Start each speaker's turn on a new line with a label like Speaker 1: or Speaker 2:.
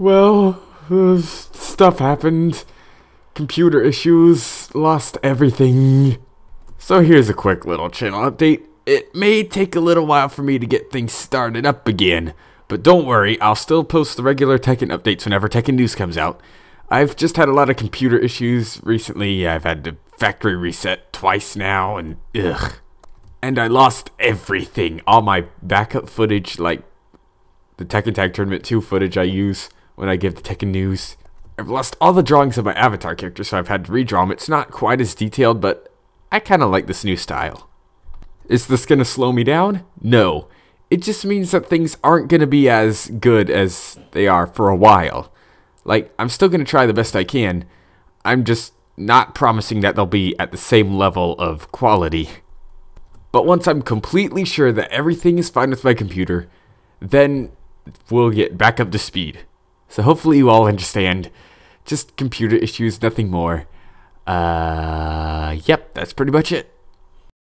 Speaker 1: Well, uh, stuff happened. Computer issues, lost everything. So here's a quick little channel update. It may take a little while for me to get things started up again, but don't worry, I'll still post the regular Tekken updates whenever Tekken News comes out. I've just had a lot of computer issues recently. I've had to factory reset twice now, and ugh. And I lost everything. All my backup footage, like the Tekken Tag Tournament 2 footage I use when I give the Tekken News. I've lost all the drawings of my avatar character, so I've had to redraw them. It's not quite as detailed, but I kind of like this new style. Is this going to slow me down? No. It just means that things aren't going to be as good as they are for a while. Like, I'm still going to try the best I can. I'm just not promising that they'll be at the same level of quality. But once I'm completely sure that everything is fine with my computer, then we'll get back up to speed. So hopefully you all understand. Just computer issues, nothing more. Uh, yep, that's pretty much it.